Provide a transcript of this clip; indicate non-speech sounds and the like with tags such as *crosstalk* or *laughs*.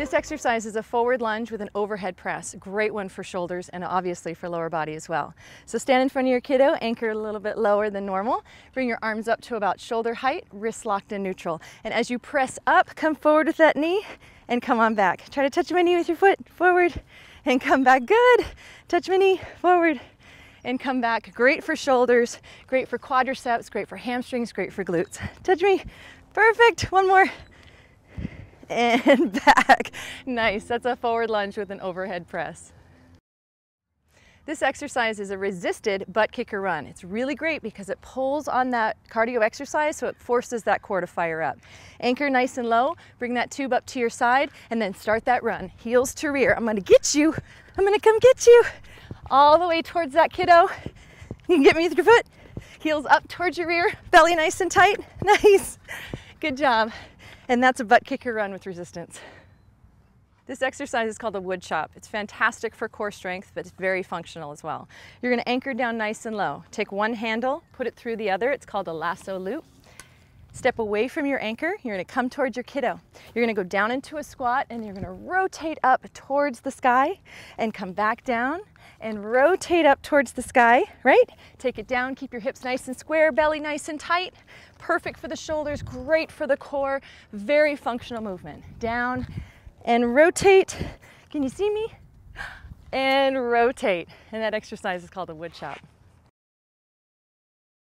This exercise is a forward lunge with an overhead press. Great one for shoulders and obviously for lower body as well. So stand in front of your kiddo, anchor a little bit lower than normal. Bring your arms up to about shoulder height, wrists locked in neutral. And as you press up, come forward with that knee and come on back. Try to touch my knee with your foot, forward and come back. Good. Touch my knee, forward and come back. Great for shoulders, great for quadriceps, great for hamstrings, great for glutes. Touch me. Perfect. One more *laughs* and back. Nice, that's a forward lunge with an overhead press. This exercise is a resisted butt kicker run. It's really great because it pulls on that cardio exercise so it forces that core to fire up. Anchor nice and low, bring that tube up to your side and then start that run. Heels to rear. I'm gonna get you. I'm gonna come get you. All the way towards that kiddo. You can get me with your foot. Heels up towards your rear, belly nice and tight. *laughs* Nice. Good job. And that's a butt kicker run with resistance. This exercise is called a wood chop. It's fantastic for core strength, but it's very functional as well. You're gonna anchor down nice and low. Take one handle, put it through the other. It's called a lasso loop. Step away from your anchor. You're gonna come towards your kiddo. You're gonna go down into a squat and you're gonna rotate up towards the sky and come back down and rotate up towards the sky, right? Take it down, keep your hips nice and square, belly nice and tight. Perfect for the shoulders, great for the core, very functional movement. Down and rotate. Can you see me? *gasps* And rotate. And that exercise is called a wood chop.